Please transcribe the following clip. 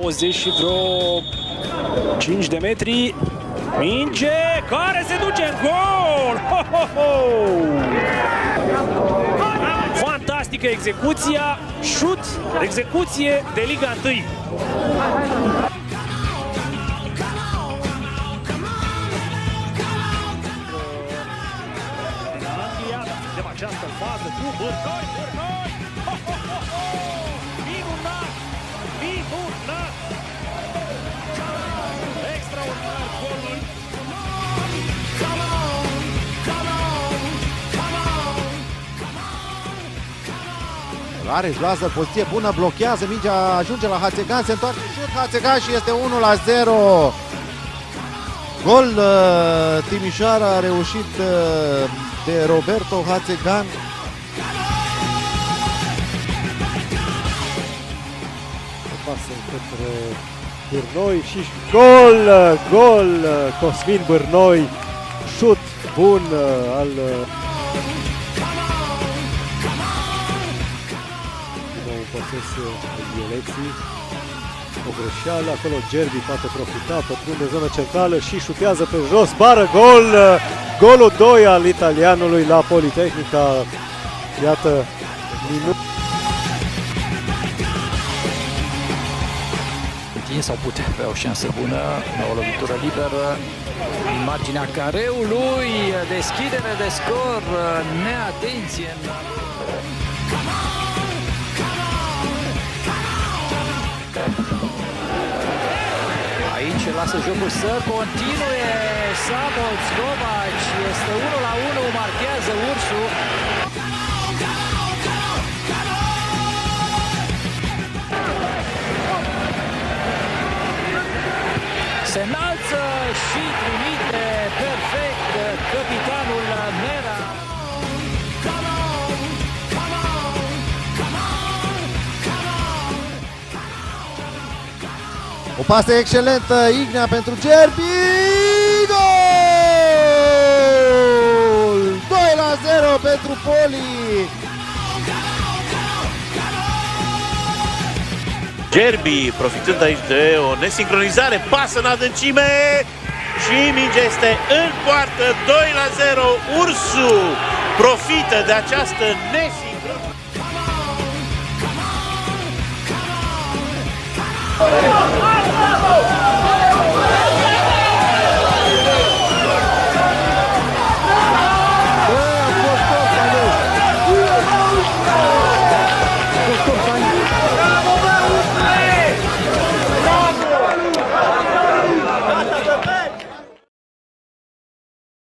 20 și vreo 5 de metri. Minge care se duce în gol! Ho, ho, ho! Fantastică execuția, șut, execuție de Liga 1. Anglia, vedem această fază cu Bârnoi, Bârnoi! Ho, ho, ho, ho! Are Jloază, poziție bună, blochează, mingea ajunge la Hațegan, se întoarce șut, Hațegan și este 1 la 0. Gol uh, Timișoara a reușit uh, de Roberto Hațegan. pasă către Bârnoi și gol, gol, Cosmin Bârnoi, șut bun uh, al uh, din nou în posesie al Violeții. O greșeală, acolo Gerbi poate profita, pătrunde zona centrală și șutează pe jos, bară gol, uh, golul 2 al italianului la Politehnica. Iată, minut Putin sau putea avea o șansă bună la o lovitură liberă din marginea careului, deschidere de scor, neatenție Aici lasă jocul să continue Samol Slovaci, este 1 la 1, marchează Ursu. Se înalță și trimite pasă excelentă, Ignea pentru Gerbi! Gol! 2 la 0 pentru Poli! Gerbi, profitând aici de o nesincronizare, pasă în adâncime și mingea este în poartă, 2 la 0. Ursu profită de această nesincronizare.